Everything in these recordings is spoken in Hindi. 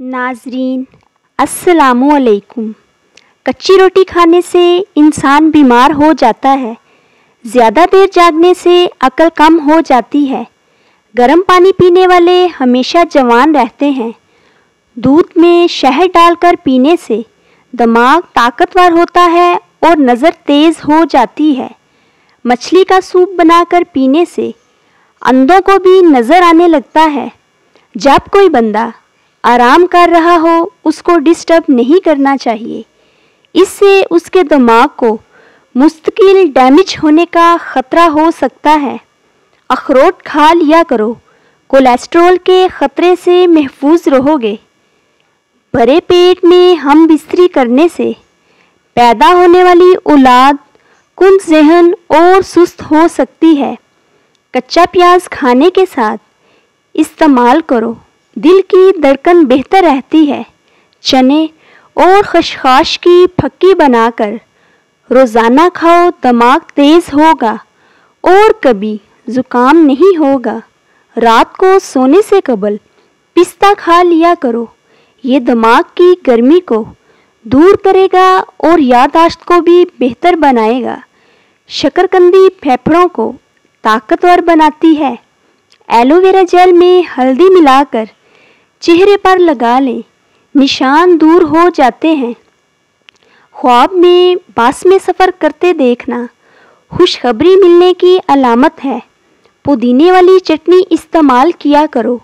नाजरीन असलकुम कच्ची रोटी खाने से इंसान बीमार हो जाता है। ज़्यादा देर जागने से अकल कम हो जाती है। गर्म पानी पीने वाले हमेशा जवान रहते हैं। दूध में शहद डालकर पीने से दिमाग ताकतवर होता है और नज़र तेज़ हो जाती है। मछली का सूप बनाकर पीने से अंधों को भी नज़र आने लगता है। जब कोई बंदा आराम कर रहा हो, उसको डिस्टर्ब नहीं करना चाहिए। इससे उसके दिमाग को मुस्तकिल डैमेज होने का ख़तरा हो सकता है। अखरोट खा लिया करो कोलेस्ट्रॉल के ख़तरे से महफूज रहोगे। भरे पेट में हम बिस्तरी करने से पैदा होने वाली औलाद कुन जहन और सुस्त हो सकती है। कच्चा प्याज खाने के साथ इस्तेमाल करो। दिल की धड़कन बेहतर रहती है। चने और खशखाश की फक्की बनाकर रोज़ाना खाओ, दिमाग तेज़ होगा और कभी ज़ुकाम नहीं होगा। रात को सोने से कबल पिस्ता खा लिया करो। ये दिमाग की गर्मी को दूर करेगा और यादाश्त को भी बेहतर बनाएगा। शकरकंदी फेफड़ों को ताकतवर बनाती है। एलोवेरा जेल में हल्दी मिलाकर चेहरे पर लगा लें। निशान दूर हो जाते हैं। ख्वाब में, बास में सफ़र करते देखना। खुशखबरी मिलने की अलामत है। पुदीने वाली चटनी इस्तेमाल किया करो।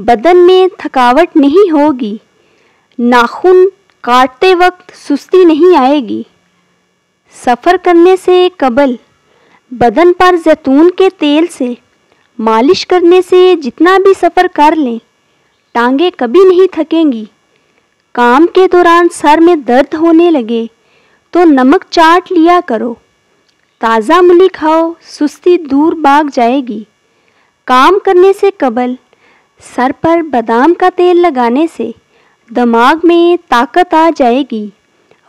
बदन में थकावट नहीं होगी। नाखून काटते वक्त सुस्ती नहीं आएगी। सफ़र करने से कबल। बदन पर जैतून के तेल से। मालिश करने से जितना भी सफ़र कर लें। टांगे कभी नहीं थकेंगी। काम के दौरान सर में दर्द होने लगे तो नमक चाट लिया करो। ताज़ा मूली खाओ, सुस्ती दूर भाग जाएगी। काम करने से कबल, सर पर बादाम का तेल लगाने से दिमाग में ताकत आ जाएगी।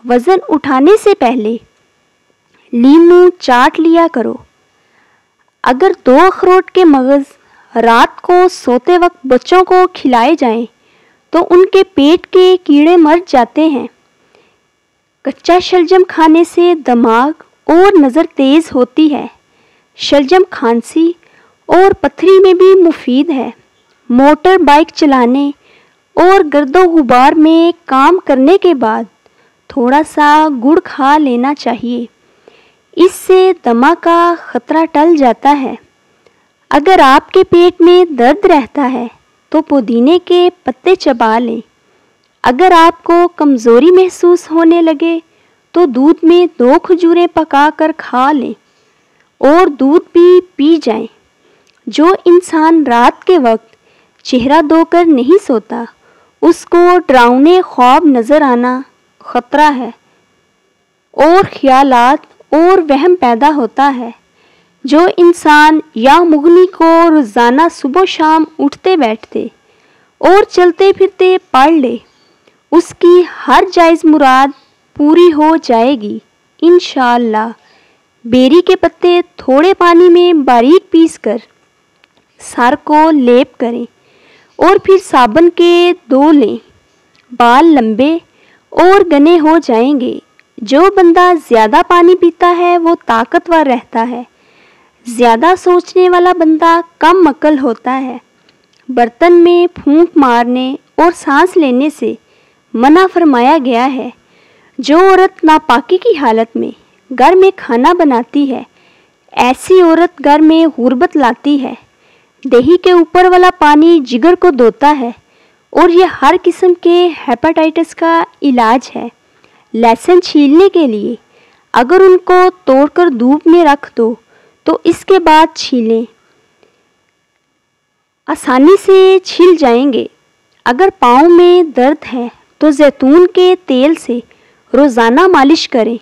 वज़न उठाने से पहले लीमू चाट लिया करो। अगर दो अखरोट के मगज़ रात को सोते वक्त बच्चों को खिलाए जाएँ तो उनके पेट के कीड़े मर जाते हैं। कच्चा शलजम खाने से दिमाग और नज़र तेज़ होती है। शलजम खांसी और पथरी में भी मुफीद है। मोटर बाइक चलाने और गर्दो गुबार में काम करने के बाद थोड़ा सा गुड़ खा लेना चाहिए। इससे दमा का ख़तरा टल जाता है। अगर आपके पेट में दर्द रहता है तो पुदीने के पत्ते चबा लें अगर आपको कमज़ोरी महसूस होने लगे तो दूध में दो खजूरें पकाकर खा लें और दूध भी पी जाएँ। जो इंसान रात के वक्त चेहरा धोकर नहीं सोता, उसको डरावने ख्वाब नज़र आना ख़तरा है और ख्यालात और वहम पैदा होता है जो इंसान या मुगनी को रोज़ाना सुबह शाम उठते बैठते और चलते फिरते पढ़ ले, उसकी हर जायज़ मुराद पूरी हो जाएगी इन बेरी के पत्ते थोड़े पानी में बारीक पीस कर सर को लेप करें और फिर साबन के दो लें। बाल लंबे और घने हो जाएँगे। जो बंदा ज़्यादा पानी पीता है, वो ताकतवर रहता है। ज़्यादा सोचने वाला बंदा कम अकल होता है। बर्तन में फूंक मारने और सांस लेने से मना फरमाया गया है। जो औरत नापाकी की हालत में घर में खाना बनाती है, ऐसी औरत घर में गुर्बत लाती है। दही के ऊपर वाला पानी जिगर को धोता है और यह हर किस्म के हेपाटाइटिस का इलाज है। लहसुन छीलने के लिए अगर उनको तोड़कर धूप में रख दो तो इसके बाद छीलें। आसानी से छिल जाएँगे। अगर पाँव में दर्द है तो जैतून के तेल से रोज़ाना मालिश करें।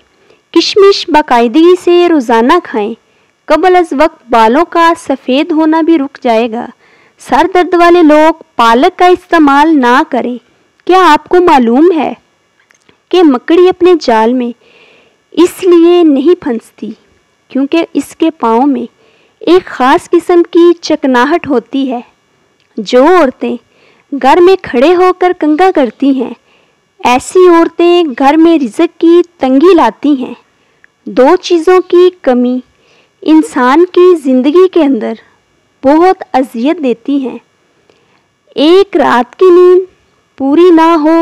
किशमिश बाकायदगी से रोज़ाना खाएँ। कबल अज वक्त बालों का सफ़ेद होना भी रुक जाएगा। सर दर्द वाले लोग पालक का इस्तेमाल ना करें। क्या आपको मालूम है कि मकड़ी अपने जाल में इसलिए नहीं फंसती? क्योंकि इसके पाँव में एक ख़ास किस्म की चकनाहट होती है। जो औरतें घर में खड़े होकर कंगा करती हैं, ऐसी औरतें घर में रिजक की तंगी लाती हैं। दो चीज़ों की कमी इंसान की ज़िंदगी के अंदर बहुत अजियत देती हैं। एक रात की नींद पूरी ना हो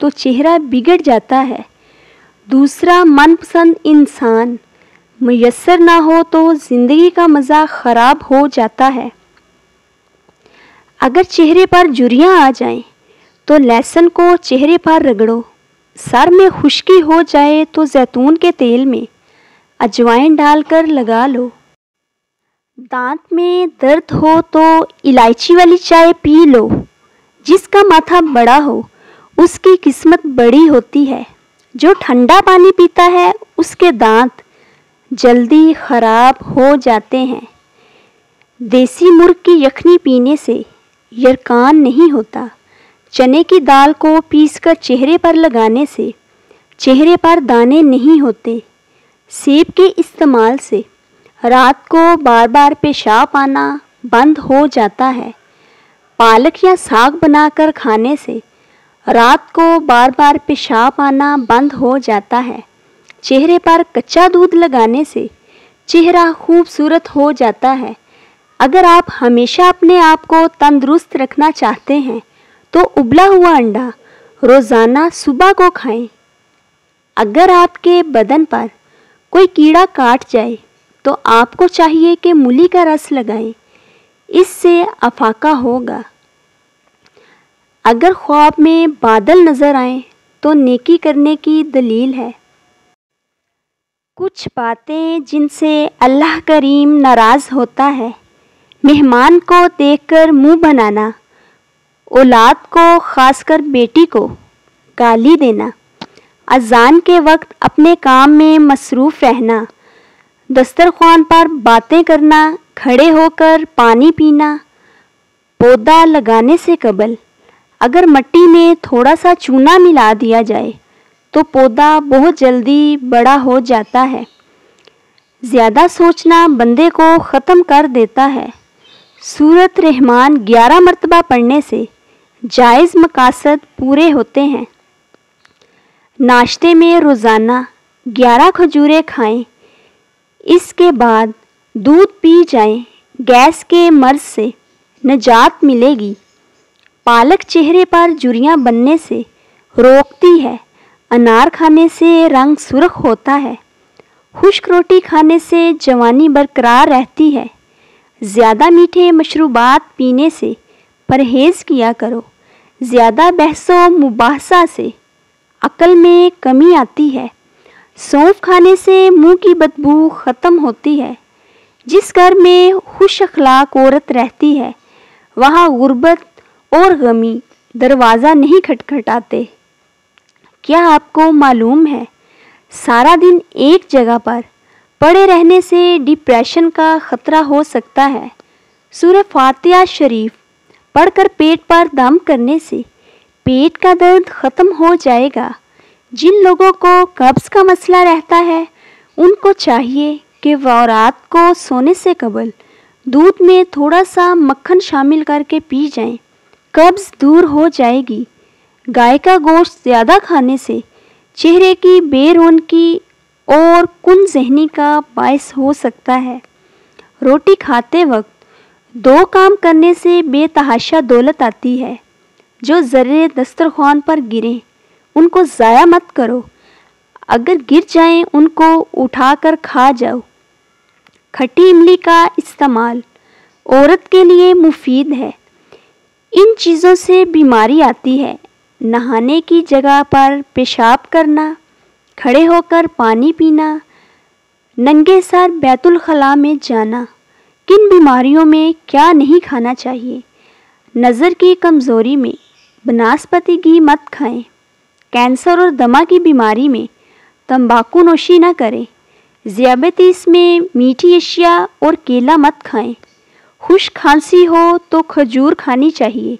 तो चेहरा बिगड़ जाता है। दूसरा मनपसंद इंसान मैसर ना हो तो ज़िंदगी का मज़ा ख़राब हो जाता है। अगर चेहरे पर जुरियाँ आ जाएँ, तो लहसुन को चेहरे पर रगड़ो। सर में खुश्की हो जाए तो जैतून के तेल में अजवाइन डालकर लगा लो। दांत में दर्द हो तो इलायची वाली चाय पी लो। जिसका माथा बड़ा हो उसकी किस्मत बड़ी होती है। जो ठंडा पानी पीता है उसके दांत जल्दी ख़राब हो जाते हैं। देसी मुर्ग की यखनी पीने से यरकान नहीं होता। चने की दाल को पीसकर चेहरे पर लगाने से चेहरे पर दाने नहीं होते। सेब के इस्तेमाल से रात को बार बार पेशाब आना बंद हो जाता है। पालक या साग बनाकर खाने से रात को बार बार पेशाब आना बंद हो जाता है। चेहरे पर कच्चा दूध लगाने से चेहरा खूबसूरत हो जाता है अगर आप हमेशा अपने आप को तंदुरुस्त रखना चाहते हैं तो उबला हुआ अंडा रोज़ाना सुबह को खाएँ। अगर आपके बदन पर कोई कीड़ा काट जाए तो आपको चाहिए कि मूली का रस लगाएँ। इससे अफाका होगा अगर ख्वाब में बादल नज़र आए तो नेकी करने की दलील है कुछ बातें जिनसे अल्लाह करीम नाराज़ होता है। मेहमान को देखकर मुँह बनाना, औलाद को, ख़ासकर बेटी को, गाली देना, अजान के वक्त अपने काम में मसरूफ़ रहना, दस्तरखान पर बातें करना, खड़े होकर पानी पीना, पौधा लगाने से कबल, अगर मट्टी में थोड़ा सा चूना मिला दिया जाए तो पौधा बहुत जल्दी बड़ा हो जाता है। ज़्यादा सोचना बंदे को ख़त्म कर देता है। सूरत रहमान ग्यारह मरतबा पढ़ने से जायज़ मकासद पूरे होते हैं। नाश्ते में रोज़ाना ग्यारह खजूरें खाएँ। इसके बाद दूध पी जाएँ। गैस के मर्ज से नजात मिलेगी। पालक चेहरे पर जुरियाँ बनने से रोकती है। अनार खाने से रंग सुर्ख होता है। खुश्क रोटी खाने से जवानी बरकरार रहती है। ज़्यादा मीठे मशरूबात पीने से परहेज़ किया करो। ज़्यादा बहसो मुबासा से अकल में कमी आती है। सौंफ खाने से मुँह की बदबू ख़त्म होती है। जिस घर में खुश अखलाक औरत रहती है, वहाँ गुर्बत और गमी दरवाज़ा नहीं खटखटाते। क्या आपको मालूम है? सारा दिन एक जगह पर पड़े रहने से डिप्रेशन का ख़तरा हो सकता है। सूर्य फातिया शरीफ पढ़कर पेट पर दम करने से पेट का दर्द ख़त्म हो जाएगा। जिन लोगों को कब्ज़ का मसला रहता है, उनको चाहिए कि वह रात को सोने से कबल दूध में थोड़ा सा मक्खन शामिल करके पी जाएँ। कब्ज़ दूर हो जाएगी। गाय का गोश्त ज़्यादा खाने से चेहरे की बेरोन की और कुन जहनी का बायस हो सकता है। रोटी खाते वक्त दो काम करने से बेतहाशा दौलत आती है। जो ज़र्रे दस्तरखान पर गिरें, उनको ज़ाया मत करो। अगर गिर जाएँ, उनको उठाकर खा जाओ। खट्टी इमली का इस्तेमाल औरत के लिए मुफीद है। इन चीज़ों से बीमारी आती है। नहाने की जगह पर पेशाब करना, खड़े होकर पानी पीना, नंगे सर बैतुल खला में जाना। किन बीमारियों में क्या नहीं खाना चाहिए? नज़र की कमज़ोरी में बनास्पति घी मत खाएँ। कैंसर और दमा की बीमारी में तंबाकू नोशी न करें। ज़ियाबतीस में मीठी अशिया और केला मत खाएँ। खुश खांसी हो तो खजूर खानी चाहिए।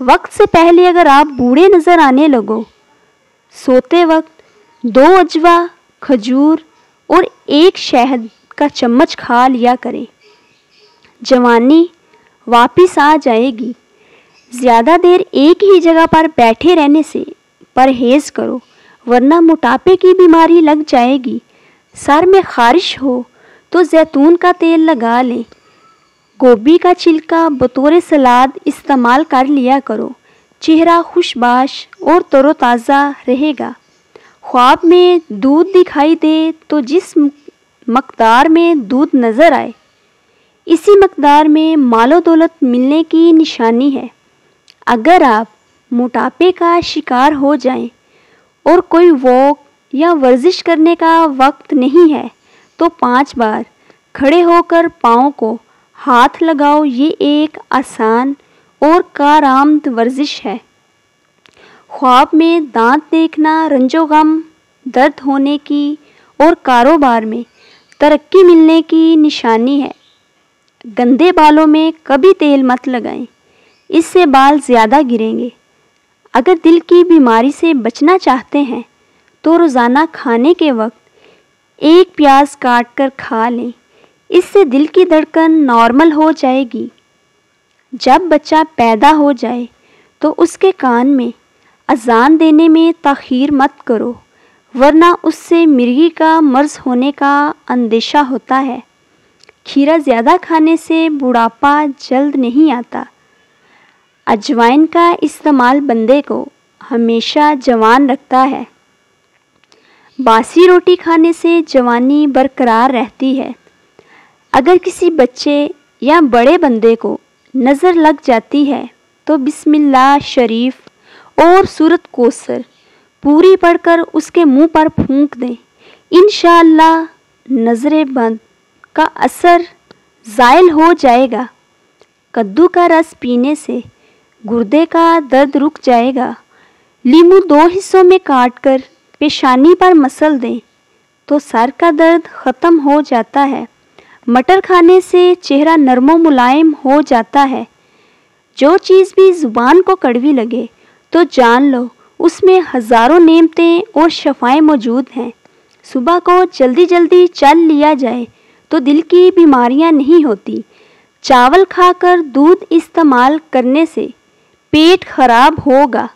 वक्त से पहले अगर आप बूढ़े नज़र आने लगो, सोते वक्त दो अजवा, खजूर और एक शहद का चम्मच खा लिया करें। जवानी वापस आ जाएगी। ज़्यादा देर एक ही जगह पर बैठे रहने से परहेज़ करो, वरना मोटापे की बीमारी लग जाएगी। सर में खारिश हो तो जैतून का तेल लगा लें। गोभी का छिलका, बतौर सलाद इस्तेमाल कर लिया करो। चेहरा खुशबाश और तरोताज़ा रहेगा। ख्वाब में दूध दिखाई दे तो जिस मकदार में दूध नज़र आए, इसी मकदार में मालो दौलत मिलने की निशानी है। अगर आप मोटापे का शिकार हो जाएँ और कोई वॉक या वर्जिश करने का वक्त नहीं है तो पाँच बार खड़े होकर पाँव को हाथ लगाओ, ये एक आसान और कारामद वर्जिश है। ख्वाब में दांत देखना, रंजो गम दर्द होने की और कारोबार में तरक्की मिलने की निशानी है। गंदे बालों में कभी तेल मत लगाएँ, इससे बाल ज़्यादा गिरेंगे। अगर दिल की बीमारी से बचना चाहते हैं तो रोज़ाना खाने के वक्त एक प्याज काट कर खा लें। इससे दिल की धड़कन नॉर्मल हो जाएगी। जब बच्चा पैदा हो जाए तो उसके कान में अजान देने में तखीर मत करो, वरना उससे मिर्गी का मर्ज होने का अंदेशा होता है। खीरा ज़्यादा खाने से बुढ़ापा जल्द नहीं आता। अजवाइन का इस्तेमाल बंदे को हमेशा जवान रखता है। बासी रोटी खाने से जवानी बरकरार रहती है। अगर किसी बच्चे या बड़े बंदे को नज़र लग जाती है तो बिस्मिल्लाह शरीफ और सूरत कोसर पूरी पढ़कर उसके मुँह पर फूंक दें। इन नज़रें बंद का असर ज़ायल हो जाएगा। कद्दू का रस पीने से गुर्दे का दर्द रुक जाएगा। लीमू दो हिस्सों में काटकर पेशानी पर मसल दें तो सर का दर्द ख़त्म हो जाता है। मटर खाने से चेहरा नरमो मुलायम हो जाता है। जो चीज़ भी ज़ुबान को कड़वी लगे तो जान लो, उसमें हज़ारों नेमतें और शफाएँ मौजूद हैं। सुबह को जल्दी जल्दी चल लिया जाए तो दिल की बीमारियाँ नहीं होती। चावल खाकर दूध इस्तेमाल करने से पेट खराब होगा।